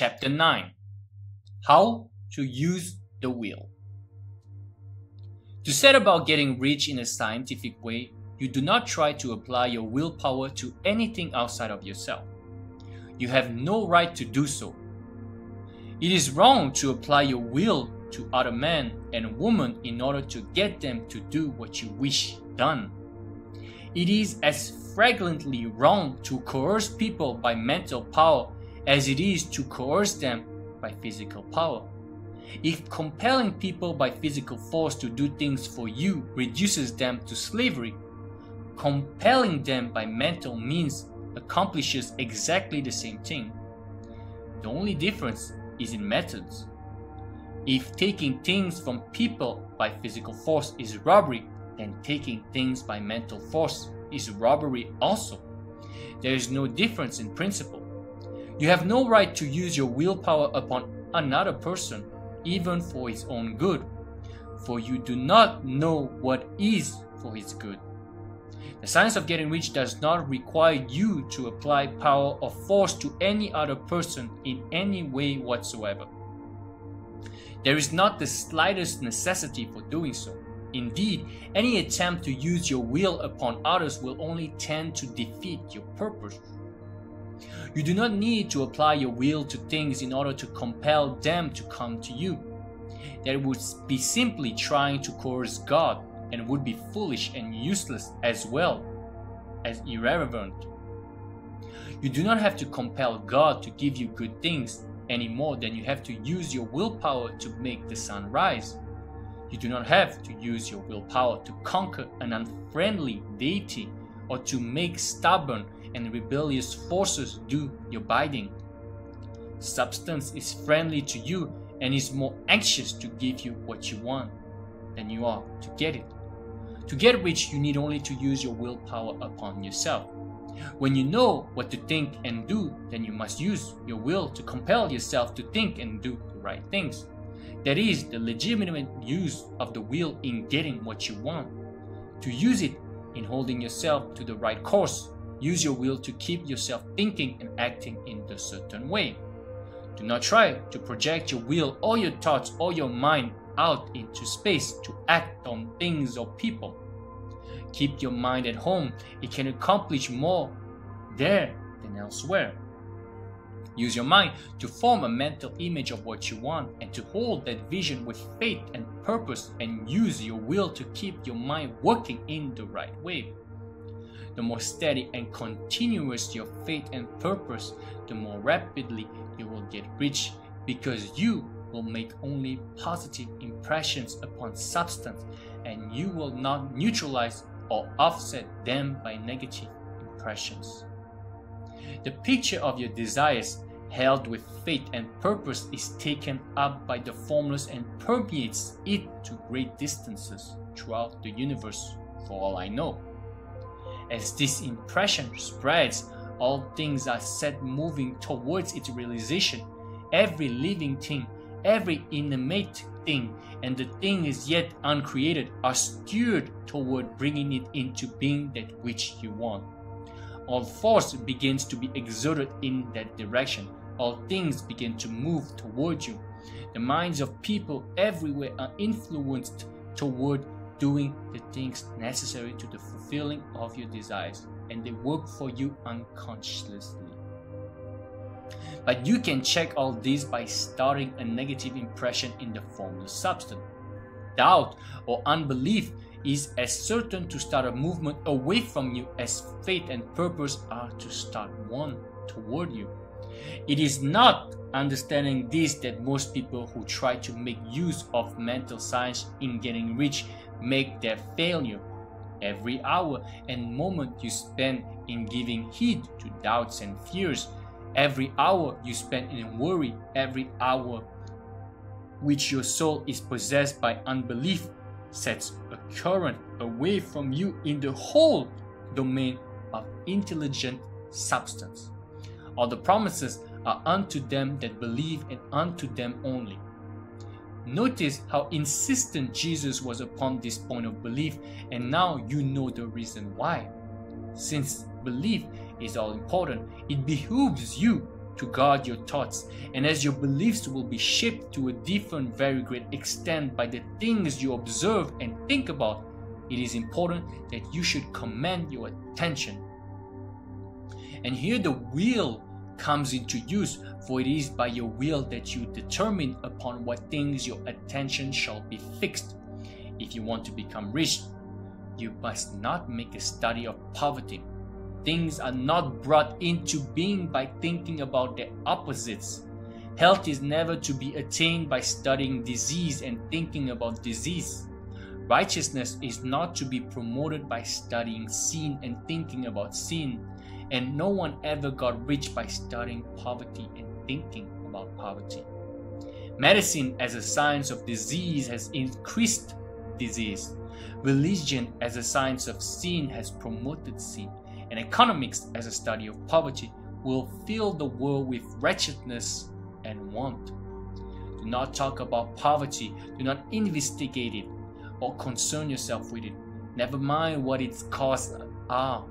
Chapter 9 How to Use the Will. To set about getting rich in a scientific way, you do not try to apply your willpower to anything outside of yourself. You have no right to do so. It is wrong to apply your will to other men and women in order to get them to do what you wish done. It is as flagrantly wrong to coerce people by mental power as it is to coerce them by physical power. If compelling people by physical force to do things for you reduces them to slavery, compelling them by mental means accomplishes exactly the same thing. The only difference is in methods. If taking things from people by physical force is robbery, then taking things by mental force is robbery also. There is no difference in principle. You have no right to use your willpower upon another person, even for his own good, for you do not know what is for his good. The science of getting rich does not require you to apply power or force to any other person in any way whatsoever. There is not the slightest necessity for doing so. Indeed, any attempt to use your will upon others will only tend to defeat your purpose. You do not need to apply your will to things in order to compel them to come to you. That would be simply trying to coerce God and would be foolish and useless as well as irrelevant. You do not have to compel God to give you good things any more than you have to use your willpower to make the sun rise. You do not have to use your willpower to conquer an unfriendly deity or to make stubborn and rebellious forces do your bidding. Substance is friendly to you and is more anxious to give you what you want than you are to get it. To get which, you need only to use your willpower upon yourself. When you know what to think and do, then you must use your will to compel yourself to think and do the right things. That is the legitimate use of the will in getting what you want. To use it in holding yourself to the right course, use your will to keep yourself thinking and acting in a certain way. Do not try to project your will or your thoughts or your mind out into space to act on things or people. Keep your mind at home, it can accomplish more there than elsewhere. Use your mind to form a mental image of what you want and to hold that vision with faith and purpose and use your will to keep your mind working in the right way. The more steady and continuous your faith and purpose, the more rapidly you will get rich because you will make only positive impressions upon substance and you will not neutralize or offset them by negative impressions. The picture of your desires held with faith and purpose is taken up by the formless and permeates it to great distances throughout the universe, for all I know. As this impression spreads, all things are set moving towards its realization. Every living thing, every inanimate thing, and the thing is yet uncreated are steered toward bringing it into being that which you want. All force begins to be exerted in that direction. All things begin to move toward you. The minds of people everywhere are influenced toward doing the things necessary to the fulfilling of your desires, and they work for you unconsciously. But you can check all this by starting a negative impression in the formless substance. Doubt or unbelief is as certain to start a movement away from you as faith and purpose are to start one toward you. It is not understanding this that most people who try to make use of mental science in getting rich make their failure. Every hour and moment you spend in giving heed to doubts and fears Every hour you spend in worry, every hour which your soul is possessed by unbelief, sets a current away from you in the whole domain of intelligent substance. All the promises are unto them that believe and unto them only. Notice how insistent Jesus was upon this point of belief, and now you know the reason why. Since belief is all important, it behooves you to guard your thoughts, and as your beliefs will be shaped to a different, very great extent by the things you observe and think about, it is important that you should command your attention. And here the will comes into use, for it is by your will that you determine upon what things your attention shall be fixed. If you want to become rich, you must not make a study of poverty. Things are not brought into being by thinking about their opposites. Health is never to be attained by studying disease and thinking about disease. Righteousness is not to be promoted by studying sin and thinking about sin. And no one ever got rich by studying poverty and thinking about poverty. Medicine as a science of disease has increased disease. Religion as a science of sin has promoted sin. And economics as a study of poverty will fill the world with wretchedness and want. Do not talk about poverty, do not investigate it or concern yourself with it. Never mind what its causes are.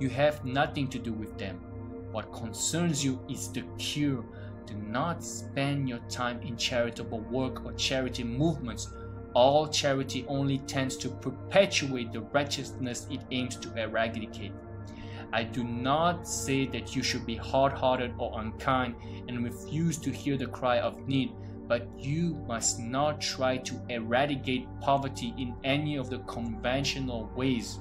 You have nothing to do with them. What concerns you is the cure. Do not spend your time in charitable work or charity movements. All charity only tends to perpetuate the wretchedness it aims to eradicate. I do not say that you should be hard hearted or unkind and refuse to hear the cry of need, but you must not try to eradicate poverty in any of the conventional ways.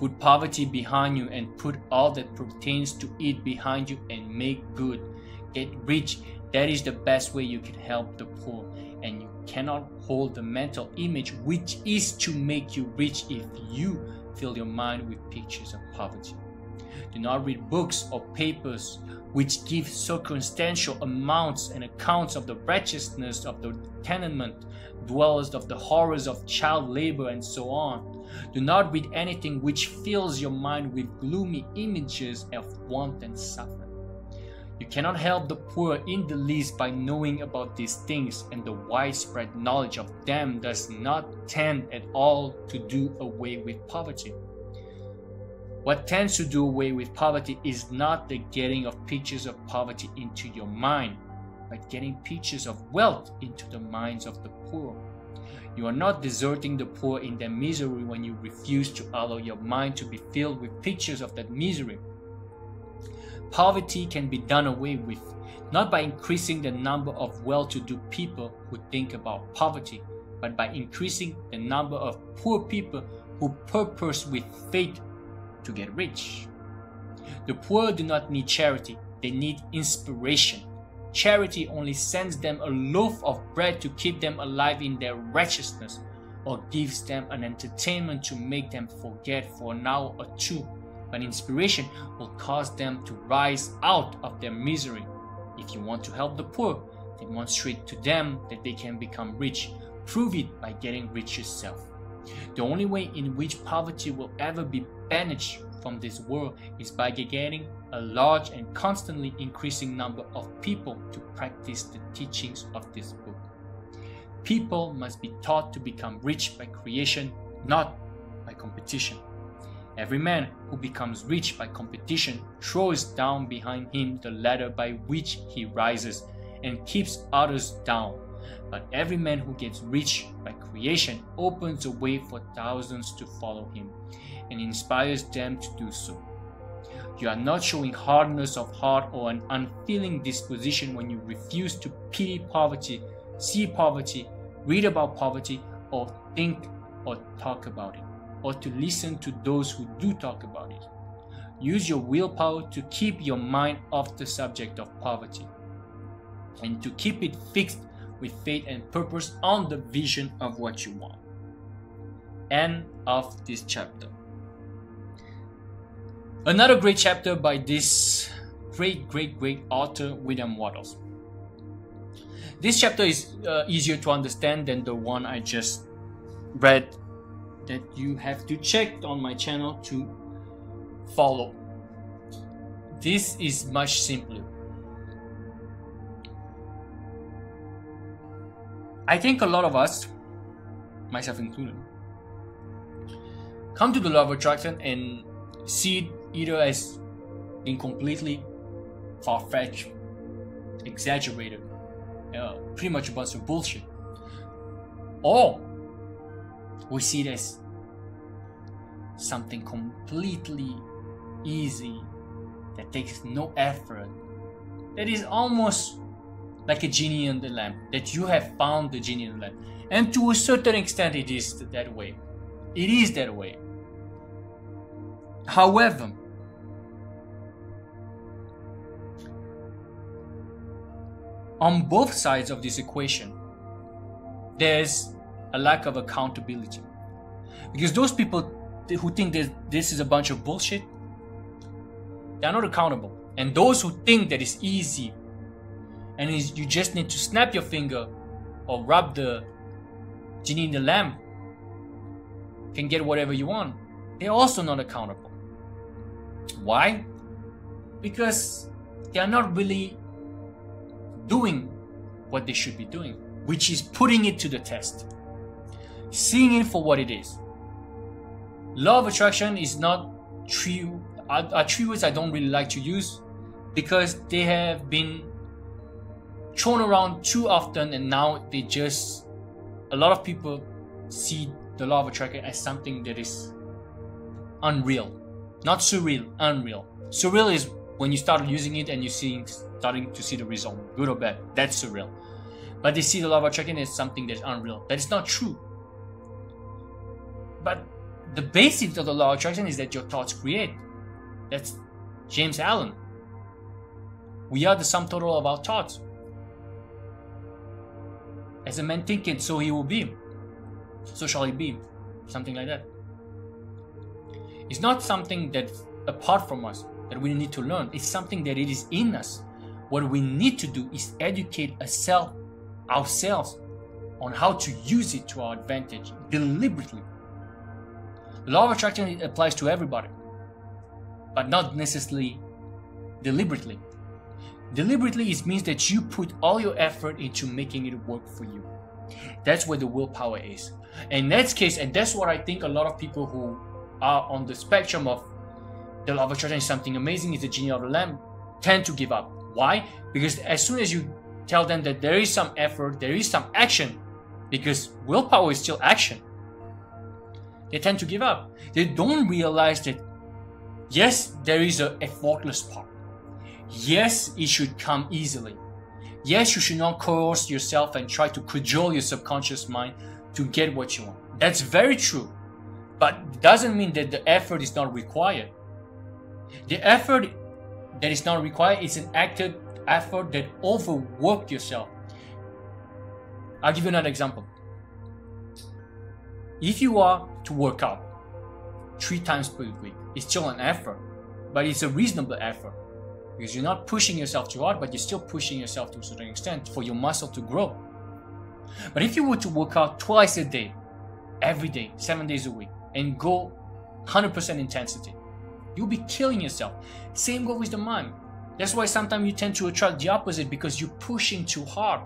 Put poverty behind you and put all that pertains to it behind you and make good. Get rich. That is the best way you can help the poor. And you cannot hold the mental image which is to make you rich if you fill your mind with pictures of poverty. Do not read books or papers which give circumstantial amounts and accounts of the wretchedness of the tenement dwellers, of the horrors of child labor, and so on. Do not read anything which fills your mind with gloomy images of want and suffering. You cannot help the poor in the least by knowing about these things, and the widespread knowledge of them does not tend at all to do away with poverty. What tends to do away with poverty is not the getting of pictures of poverty into your mind, but getting pictures of wealth into the minds of the poor. You are not deserting the poor in their misery when you refuse to allow your mind to be filled with pictures of that misery. Poverty can be done away with, not by increasing the number of well to do people who think about poverty, but by increasing the number of poor people who purpose with faith to get rich. The poor do not need charity, they need inspiration. Charity only sends them a loaf of bread to keep them alive in their wretchedness, or gives them an entertainment to make them forget for an hour or two. But inspiration will cause them to rise out of their misery. If you want to help the poor, demonstrate to them that they can become rich. Prove it by getting rich yourself. The only way in which poverty will ever be banished from this world is by getting a large and constantly increasing number of people to practice the teachings of this book. People must be taught to become rich by creation, not by competition. Every man who becomes rich by competition throws down behind him the ladder by which he rises and keeps others down. But every man who gets rich by creation opens a way for thousands to follow him and inspires them to do so. You are not showing hardness of heart or an unfeeling disposition when you refuse to pity poverty, see poverty, read about poverty, or think or talk about it, or to listen to those who do talk about it. Use your willpower to keep your mind off the subject of poverty and to keep it fixed with faith and purpose on the vision of what you want. End of this chapter. Another great chapter by this great, great, great author, William Wattles. This chapter is uh, easier to understand than the one I just read that you have to check on my channel to follow. This is much simpler. I think a lot of us, myself included, come to the law of attraction and see either as being completely far fetched, exaggerated, uh, pretty much a bunch of bullshit. Or we see it as something completely easy that takes no effort, that is almost like a genie in the lamp, that you have found the genie in the lamp. And to a certain extent, it is that way. It is that way. However, on both sides of this equation, there's a lack of accountability. Because those people who think that this is a bunch of bullshit, they're not accountable. And those who think that it's easy and you just need to snap your finger or rub the genie in the lamp can get whatever you want, they're also not accountable. Why? Because they are not really doing what they should be doing, which is putting it to the test, seeing it for what it is. Law of attraction is not true. Are, are three words I don't really like to use because they have been thrown around too often, and now they just a lot of people see the law of attraction as something that is unreal, not surreal, unreal. Surreal is when you start using it and you see starting to see the result, good or bad. That's surreal. But they see the law of attraction as something that's unreal. That is not true. But the basics of the law of attraction is that your thoughts create. That's James Allen. We are the sum total of our thoughts. As a man thinketh, so he will be. So shall he be. Something like that. It's not something that's apart from us that we need to learn. It's something that it is in us. What we need to do is educate ourselves, ourselves on how to use it to our advantage deliberately. The law of attraction applies to everybody, but not necessarily deliberately. Deliberately, it means that you put all your effort into making it work for you. That's where the willpower is. In that case, and that's what I think a lot of people who are on the spectrum of the law of attraction is something amazing, is the genie of the lamp, tend to give up. Why? Because as soon as you tell them that there is some effort, there is some action, because willpower is still action, they tend to give up. They don't realize that, yes, there is a effortless part. Yes, it should come easily. Yes, you should not coerce yourself and try to cajole your subconscious mind to get what you want. That's very true. But doesn't mean that the effort is not required. The effort that is not required is an active effort that overwork yourself. I'll give you another example. If you are to work out three times per week, it's still an effort, but it's a reasonable effort because you're not pushing yourself too hard, but you're still pushing yourself to a certain extent for your muscle to grow. But if you were to work out twice a day, every day, seven days a week, and go 100% intensity, you'll be killing yourself. Same goes with the mind. That's why sometimes you tend to attract the opposite because you're pushing too hard.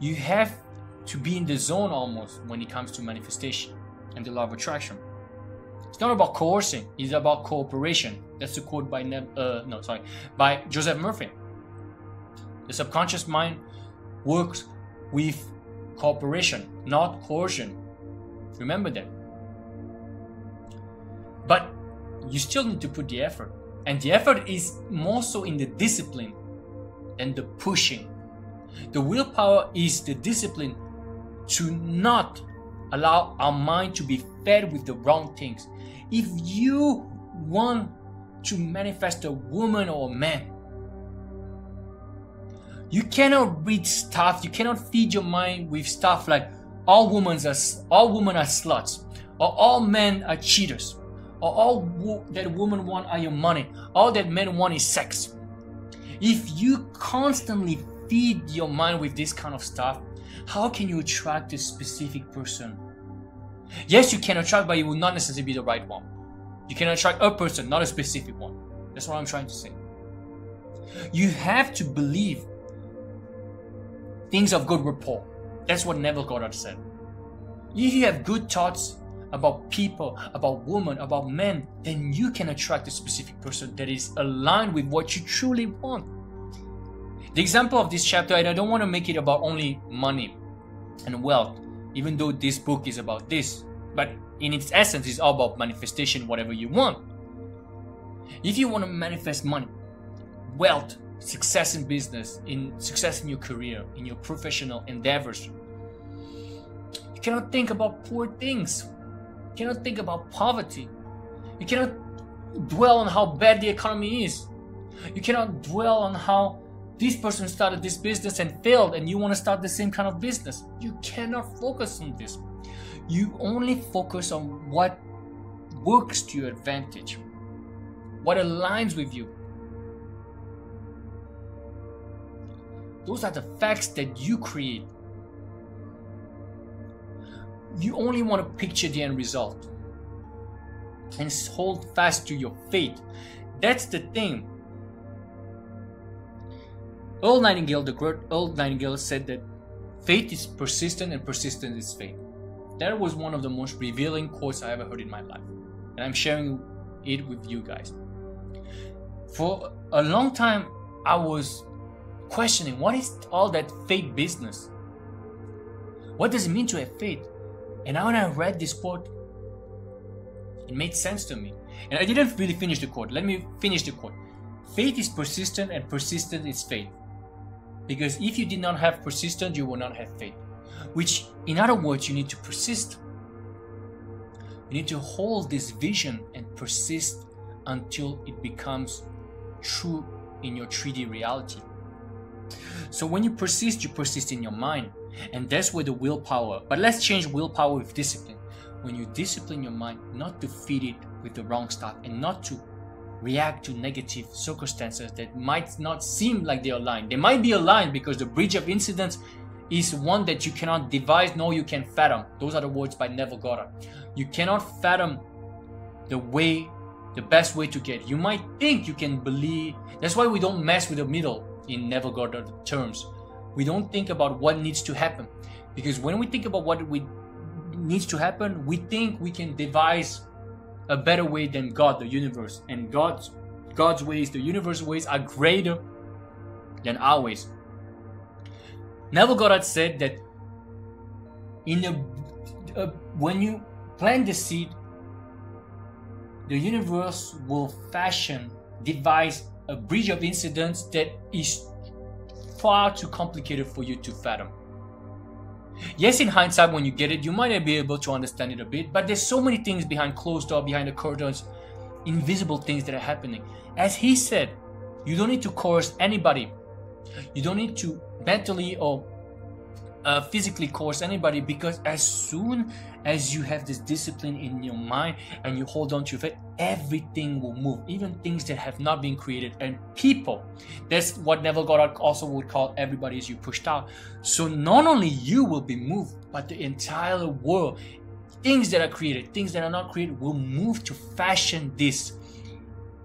You have to be in the zone almost when it comes to manifestation and the law of attraction. It's not about coercing, it's about cooperation. That's a quote by ne- uh, no, sorry, by Joseph Murphy. The subconscious mind works with cooperation, not coercion. Remember that. But you still need to put the effort. And the effort is more so in the discipline than the pushing. The willpower is the discipline to not allow our mind to be fed with the wrong things. If you want to manifest a woman or a man, you cannot read stuff, you cannot feed your mind with stuff like all women are all women are sluts, or all men are cheaters, or all wo- that women want are your money, all that men want is sex. If you constantly feed your mind with this kind of stuff, how can you attract a specific person? Yes, you can attract, but it will not necessarily be the right one. You can attract a person, not a specific one. That's what I'm trying to say. You have to believe things of good rapport. That's what Neville Goddard said. If you have good thoughts, about people, about women, about men, then you can attract a specific person that is aligned with what you truly want. The example of this chapter, and I don't want to make it about only money and wealth, even though this book is about this, but in its essence, it's all about manifestation, whatever you want. If you want to manifest money, wealth, success in business, in success in your career, in your professional endeavors, you cannot think about poor things. Cannot think about poverty. You cannot dwell on how bad the economy is. You cannot dwell on how this person started this business and failed and you want to start the same kind of business. You cannot focus on this. You only focus on what works to your advantage, what aligns with you. Those are the facts that you create you only want to picture the end result and hold fast to your faith. That's the thing. Earl Nightingale, the great Earl Nightingale, said that faith is persistent and persistent is faith. That was one of the most revealing quotes I ever heard in my life. And I'm sharing it with you guys. For a long time, I was questioning what is all that faith business? What does it mean to have faith? And now when I read this quote, it made sense to me. And I didn't really finish the quote. Let me finish the quote. Faith is persistent and persistent is faith. Because if you did not have persistence, you will not have faith. Which, in other words, you need to persist. You need to hold this vision and persist until it becomes true in your 3D reality. So when you persist, you persist in your mind. And that's where the willpower, but let's change willpower with discipline. When you discipline your mind not to feed it with the wrong stuff and not to react to negative circumstances that might not seem like they're aligned. They might be aligned because the bridge of incidents is one that you cannot devise nor you can fathom. Those are the words by Neville Goddard. You cannot fathom the way, the best way to get. You might think you can believe. That's why we don't mess with the middle in Neville Goddard terms we don't think about what needs to happen. Because when we think about what we needs to happen we think we can devise a better way than god the universe. And god's god's ways the universe ways are greater than our ways. Neville goddard said that in a, uh, when you plant the seed the universe will fashion devise a bridge of incidents that is far too complicated for you to fathom. Yes, in hindsight, when you get it, you might be able to understand it a bit, but there's so many things behind closed door, behind the curtains, invisible things that are happening. As he said, you don't need to coerce anybody. You don't need to mentally or uh, physically coerce anybody because as soon as you have this discipline in your mind and you hold on to it, everything will move, even things that have not been created. And people, that's what Neville Goddard also would call everybody as you pushed out. So not only you will be moved, but the entire world, things that are created, things that are not created, will move to fashion this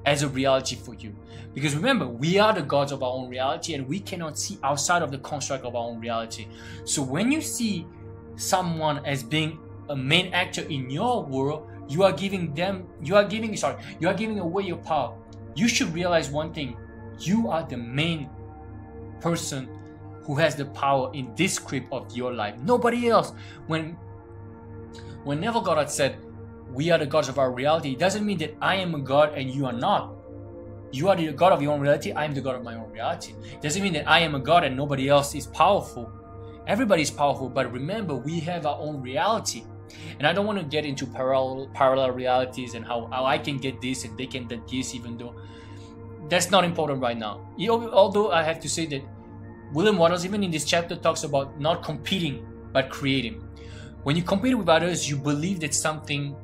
as a reality for you. Because remember, we are the gods of our own reality and we cannot see outside of the construct of our own reality. So when you see someone as being a main actor in your world, you are giving them, you are giving, sorry, you are giving away your power. You should realize one thing you are the main person who has the power in this script of your life. Nobody else. When when Neville Goddard said, we are the gods of our reality, it doesn't mean that I am a god and you are not. You are the god of your own reality, I am the god of my own reality. It doesn't mean that I am a god and nobody else is powerful. Everybody is powerful, but remember, we have our own reality. And I don't want to get into parallel parallel realities and how, how I can get this and they can get this, even though that's not important right now. Although I have to say that William Wattles, even in this chapter, talks about not competing but creating. When you compete with others, you believe that something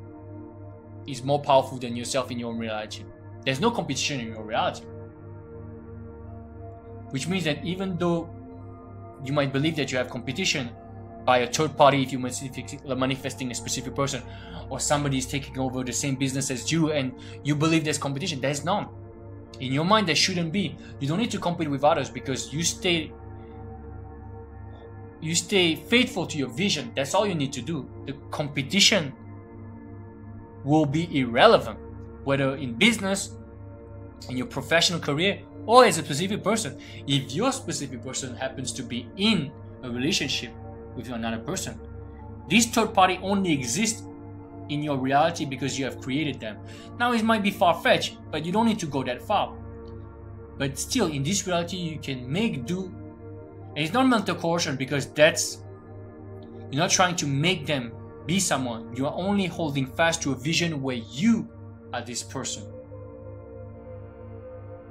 is more powerful than yourself in your own reality. There's no competition in your reality. Which means that even though you might believe that you have competition by a third party if you're uh, manifesting a specific person or somebody is taking over the same business as you and you believe there's competition, there's none. In your mind, there shouldn't be. You don't need to compete with others because you stay you stay faithful to your vision. That's all you need to do. The competition will be irrelevant, whether in business, in your professional career, or as a specific person. If your specific person happens to be in a relationship with another person, this third party only exists in your reality because you have created them. Now, it might be far fetched, but you don't need to go that far. But still, in this reality, you can make do. And it's not mental coercion because that's. You're not trying to make them be someone. You are only holding fast to a vision where you are this person.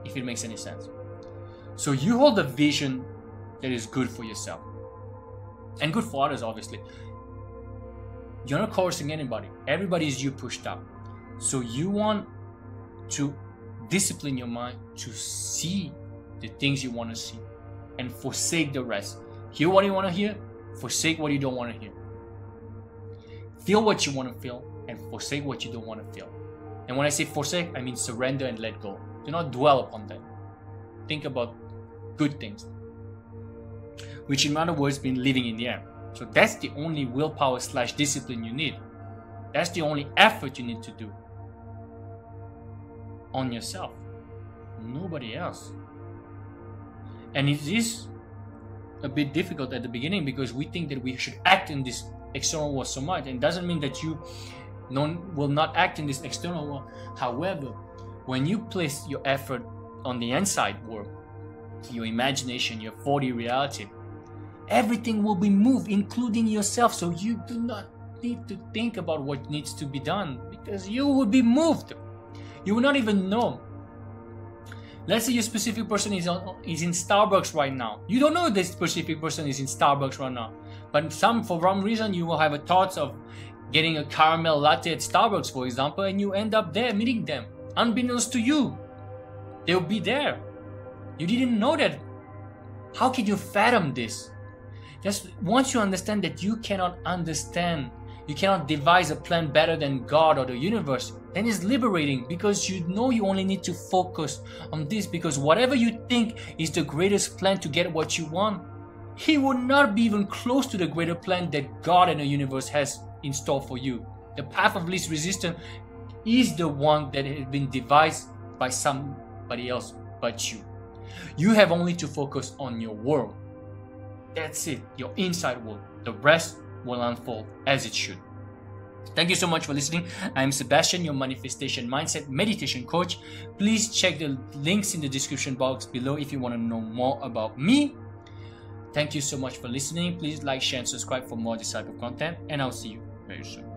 If it makes any sense. So you hold a vision that is good for yourself and good for others, obviously. You're not coercing anybody. Everybody is you pushed up. So you want to discipline your mind to see the things you want to see and forsake the rest. Hear what you want to hear, forsake what you don't want to hear. Feel what you want to feel and forsake what you don't want to feel. And when I say forsake, I mean surrender and let go. Do not dwell upon that. Think about good things, which in other words mean living in the air. So that's the only willpower slash discipline you need. That's the only effort you need to do on yourself, nobody else. And it is a bit difficult at the beginning because we think that we should act in this external world so much, and doesn't mean that you non, will not act in this external world. However, when you place your effort on the inside world, your imagination, your 4D reality, everything will be moved, including yourself. So you do not need to think about what needs to be done because you will be moved. You will not even know. Let's say your specific person is, on, is in Starbucks right now. You don't know this specific person is in Starbucks right now. But some for some reason you will have a thoughts of getting a caramel latte at Starbucks, for example, and you end up there meeting them. Unbeknownst to you. They'll be there. You didn't know that. How can you fathom this? Just once you understand that you cannot understand, you cannot devise a plan better than God or the universe, then it's liberating because you know you only need to focus on this because whatever you think is the greatest plan to get what you want, he will not be even close to the greater plan that God and the universe has in store for you. The path of least resistance is the one that has been devised by somebody else but you. You have only to focus on your world. That's it, your inside world. The rest will unfold as it should. Thank you so much for listening. I'm Sebastian, your manifestation mindset meditation coach. Please check the links in the description box below if you want to know more about me. Thank you so much for listening. Please like, share, and subscribe for more this type of content, and I'll see you very soon.